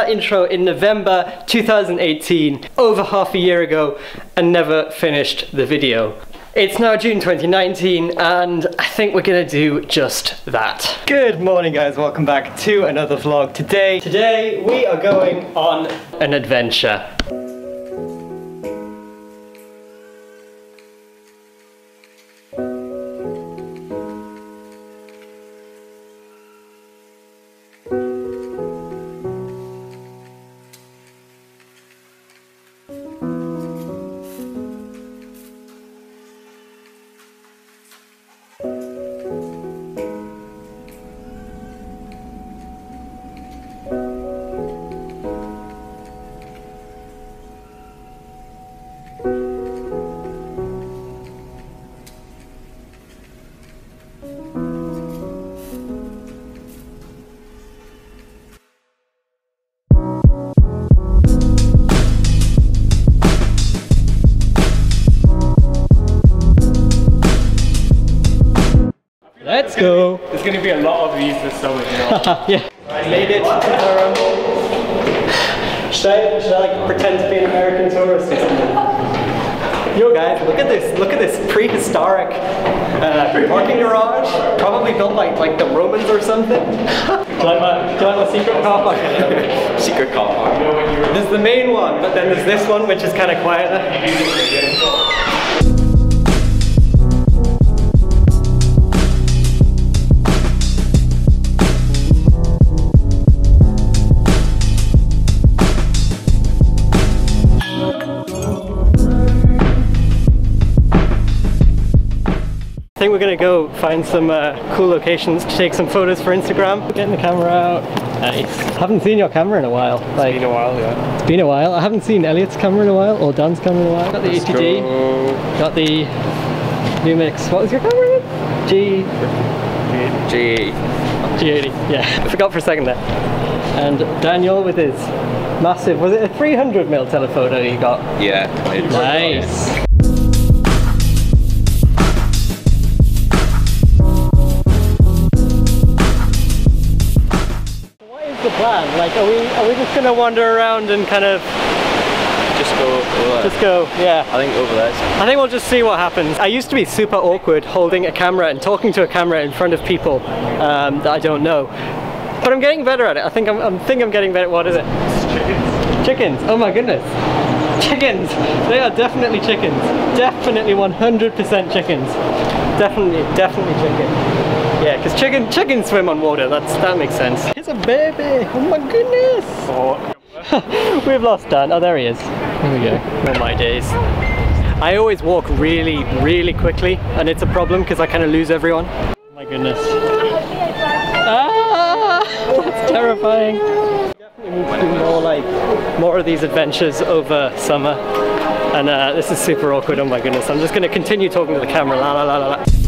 that intro in November 2018, over half a year ago, and never finished the video. It's now June 2019 and I think we're gonna do just that. Good morning guys, welcome back to another vlog. Today, today we are going on an adventure. yeah. I made it to Durham. Should I, should I like pretend to be an American tourist or something? Yo guys, look at this, look at this prehistoric uh, parking garage. Probably built by like the Romans or something. do, you like my, do you like my secret car park? Secret car park. There's the main one, but then there's this one which is kind of quieter. Think we're gonna go find some uh, cool locations to take some photos for Instagram. Getting the camera out. Nice. Haven't seen your camera in a while. Like, Been a while, yeah. it's been a while. I haven't seen Elliot's camera in a while, or Dan's camera in a while. Got the Let's go. Got the Lumix. What was your camera again? G G. G80. Yeah, I forgot for a second there. And Daniel with his massive. Was it a 300 mil telephoto you got? Yeah. Nice. The plan? Like, are we are we just gonna wander around and kind of Just go over just go? Yeah. I think over there. I think we'll just see what happens. I used to be super awkward holding a camera and talking to a camera in front of people um, that I don't know. But I'm getting better at it. I think I'm, I think I'm getting better. What is it? Chickens. Chickens. Oh my goodness. Chickens. They are definitely chickens. Definitely 100% chickens. Definitely, definitely chicken. Yeah, because chicken chickens swim on water. That's that makes sense. It's a baby. Oh my goodness. Oh. We've lost Dan. Oh, there he is. Here we go. Oh my days. I always walk really, really quickly, and it's a problem because I kind of lose everyone. Oh my goodness. Ah, that's terrifying. Definitely need to do more like more of these adventures over summer. And uh, this is super awkward. Oh my goodness. I'm just going to continue talking to the camera. La la la la la.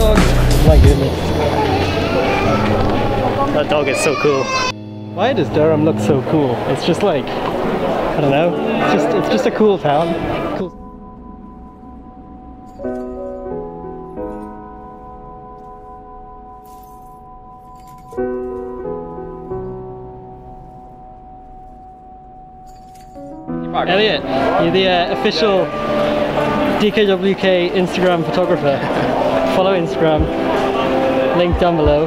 Dog. My goodness. That dog is so cool. Why does Durham look so cool? It's just like I don't know. It's just it's just a cool town. Cool. Elliot, you're the uh, official DKWK Instagram photographer. Follow Instagram. Link down below.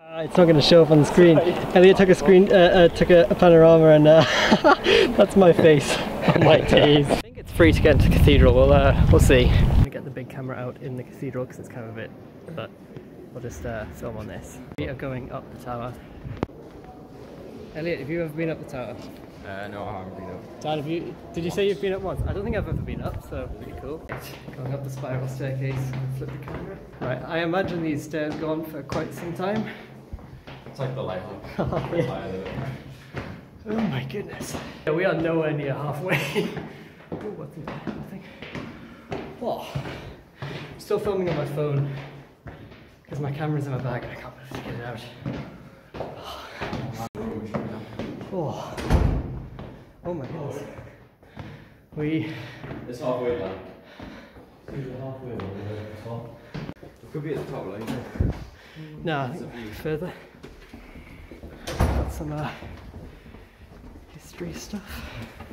Uh, it's not going to show up on the screen. Elliot took a screen, uh, uh, took a, a panorama, and uh, that's my face. My days. I think it's free to get into the cathedral. We'll uh, we'll see. I'm gonna get the big camera out in the cathedral because it's kind of a bit, but we'll just uh, film on this. We are going up the tower. Elliot, have you ever been up the tower? Uh, no, I haven't been up. Dan, have you? Did you say you've been up once? I don't think I've ever been up, so pretty cool. Going up the spiral staircase. Flip the camera. Right, I imagine these stairs go on for quite some time. It's like the light. Yeah. Oh my goodness. Yeah, we are nowhere near halfway. oh, what's in there? Nothing. Oh, still filming on my phone because my camera's in my bag and I can't get it out. Oh, oh my goodness. We It's halfway down. halfway It could be at the top, like. no, further. Got some uh, history stuff.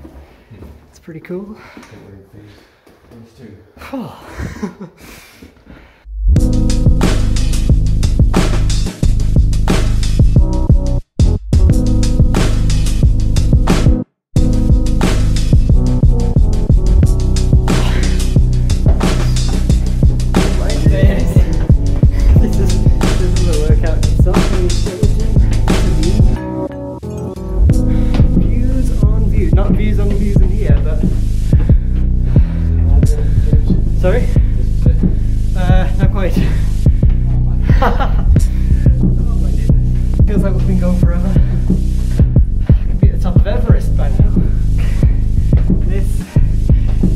It's pretty cool. These two.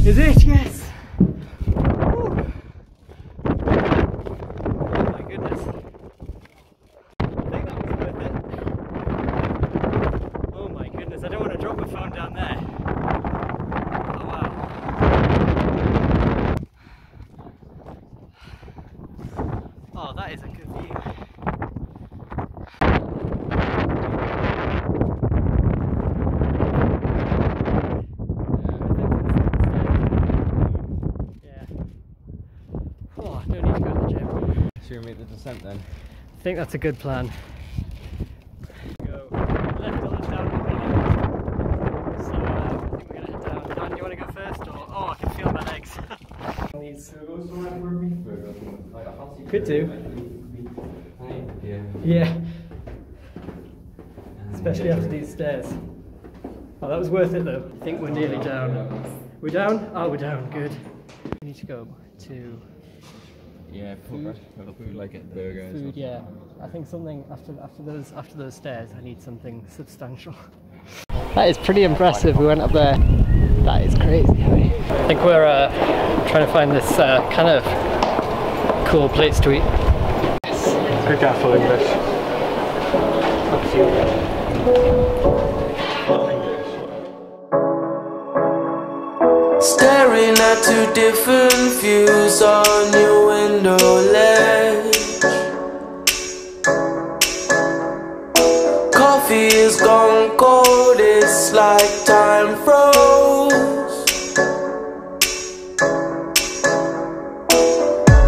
is it, yes. then. I think that's a good plan. Go left down So um, I think we're going to head down. Dan, do you want to go first? Or, oh, I can feel my legs. Could do. Yeah. Yeah. Especially after these stairs. Oh, that was worth it though. I think we're nearly down. We're down? Oh, we're down. Good. We need to go to yeah, food. food like it, burgers. food. Yeah, I think something after after those after those stairs. I need something substantial. That is pretty impressive. We went up there. That is crazy. I think we're uh, trying to find this uh, kind of cool place to eat. Be careful English. Two different views on your window ledge. Coffee is gone cold, it's like time froze.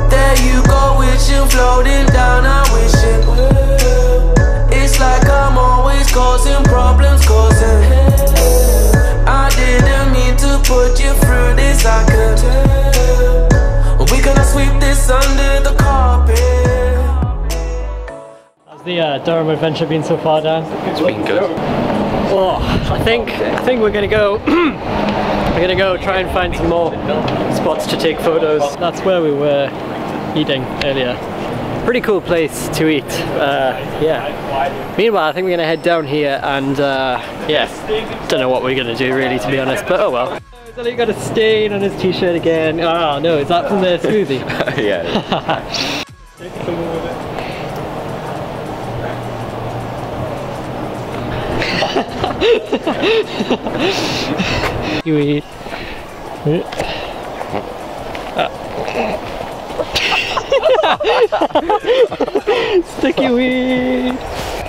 There you go, wishing floating down, I wish it. It's like I'm always causing problems, causing I didn't mean to put you through this, I under the carpet. How's the uh, Durham adventure been so far, Dan? It's been good. Oh, I think I think we're gonna go. we're gonna go try and find some more spots to take photos. That's where we were eating earlier. Pretty cool place to eat. Uh, yeah. Meanwhile, I think we're gonna head down here and uh, yeah, don't know what we're gonna do really, to be honest. But oh well. He got a stain on his t-shirt again. Oh no, is that from the smoothie? yeah. you eat. Sticky weed.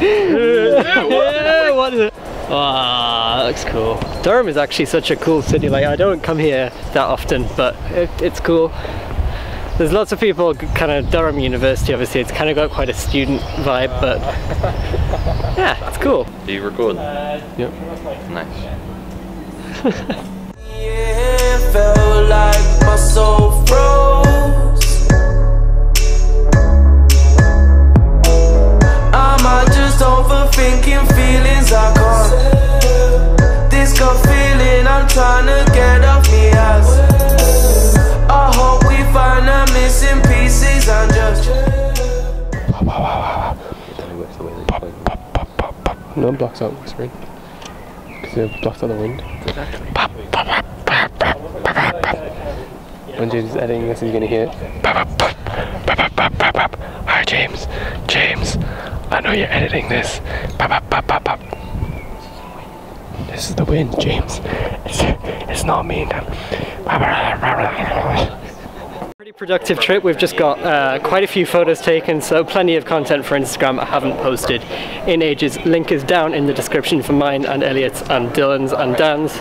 Yeah, what is it? Ah, that looks cool. Durham is actually such a cool city. Like I don't come here that often, but it, it's cool. There's lots of people, kind of Durham University. Obviously, it's kind of got quite a student vibe, but yeah, it's cool. Do you record? Yep. Nice. It blocks out the wind. when James is editing this, he's gonna hear. Hi James, James. I know you're editing this. This is the wind, James. It's, it's not me. Productive trip. We've just got uh, quite a few photos taken, so plenty of content for Instagram I haven't posted in ages. Link is down in the description for mine and Elliot's and Dylan's and Dan's.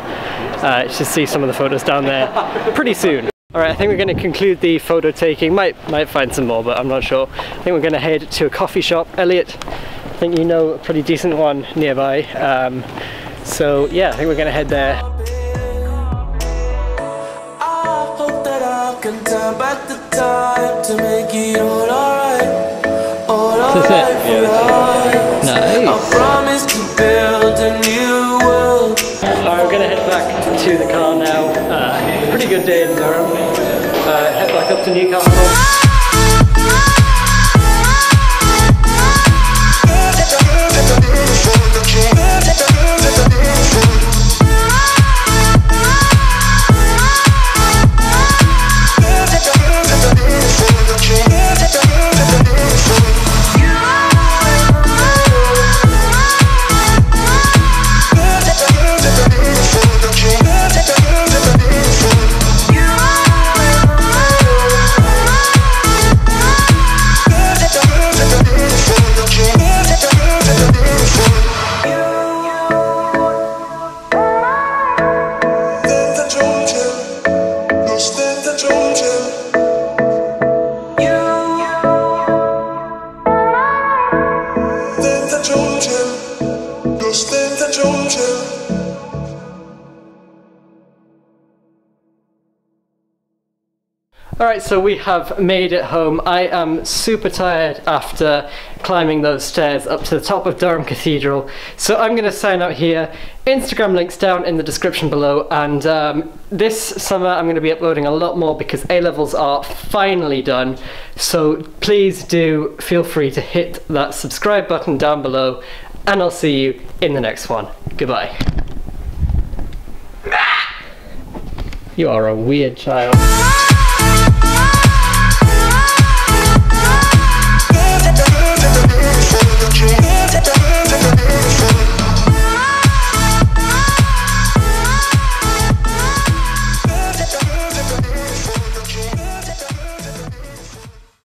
Uh, see some of the photos down there pretty soon. Alright, I think we're going to conclude the photo taking. Might might find some more, but I'm not sure. I think we're going to head to a coffee shop. Elliot, I think you know a pretty decent one nearby. Um, so yeah, I think we're going to head there. Can turn back the time to make it all alright. All This is it? alright for us. I Nice. promise to build a new world. Alright, we're going to head back to the car now. Uh, pretty good day in Durham. Uh, head back up to Newcastle. Alright, so we have made it home. I am super tired after climbing those stairs up to the top of Durham Cathedral. So I'm going to sign out here. Instagram links down in the description below. And um, this summer I'm going to be uploading a lot more because A levels are finally done. So please do feel free to hit that subscribe button down below. And I'll see you in the next one. Goodbye. You are a weird child.